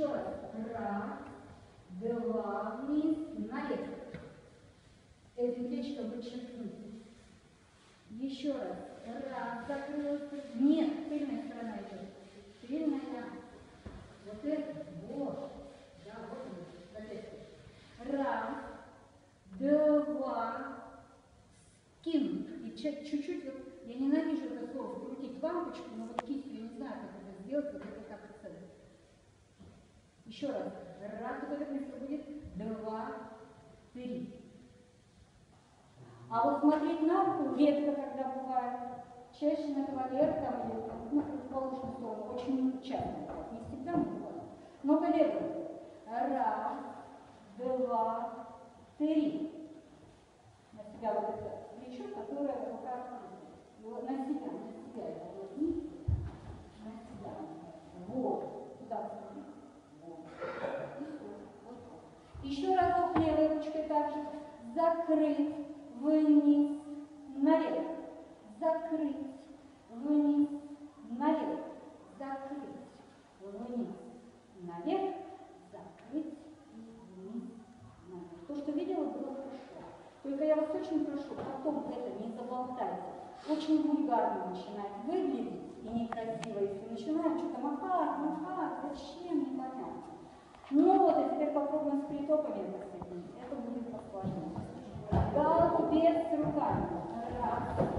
Еще раз. Два, вниз, наверх. Этим плечиком подчеркнуть. Еще раз. Раз, закрылся. Нет, тыльная сторона идет. Тыльная. Вот это. Вот. Да, вот он. Запястье. Раз, два, скинуть. И чуть-чуть, вот, я ненавижу это слово, крутить лампочку, но вот кистью я не знаю, как это сделать, вот это как это. Еще раз. Раз, место будет. Два, три. А вот смотреть на руку редко, когда бывает. Чаще на кавалер там или ну, противоположную сторону. Очень часто. Не всегда бывает. Но по левой. Раз, два, три. На себя вот это плечо, которое рука на на себя. Это вот вниз, на себя. Вот. Туда смотри. Вот. И всё. Вот так. Еще разок левой ручкой также. Закрыть, вниз, наверх. Закрыть, вниз, наверх. Закрыть, вниз, наверх. Закрыть вниз, наверх. То, что видела, было хорошо. Только я вас очень прошу, потом это не заболтайте. Очень вульгарно начинает выглядеть без руками. Раз.